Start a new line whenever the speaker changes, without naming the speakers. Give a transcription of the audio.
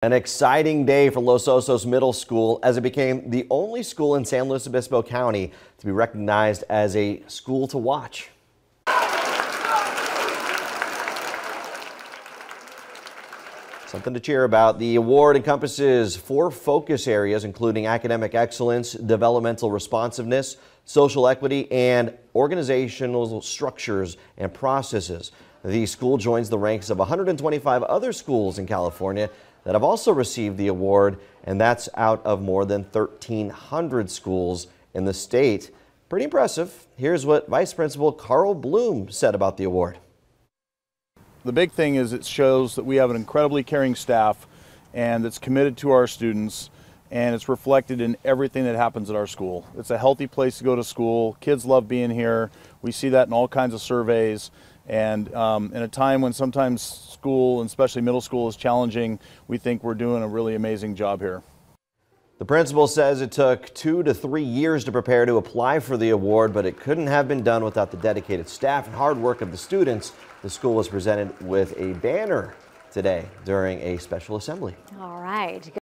An exciting day for Los Osos Middle School as it became the only school in San Luis Obispo County to be recognized as a school to watch. Something to cheer about. The award encompasses four focus areas, including academic excellence, developmental responsiveness, social equity, and organizational structures and processes. The school joins the ranks of 125 other schools in California that have also received the award, and that's out of more than 1,300 schools in the state. Pretty impressive. Here's what Vice Principal Carl Bloom said about the award.
The big thing is it shows that we have an incredibly caring staff and that's committed to our students and it's reflected in everything that happens at our school. It's a healthy place to go to school. Kids love being here. We see that in all kinds of surveys. And um, in a time when sometimes school, and especially middle school, is challenging, we think we're doing a really amazing job here.
The principal says it took two to three years to prepare to apply for the award, but it couldn't have been done without the dedicated staff and hard work of the students. The school was presented with a banner today during a special assembly.
All right.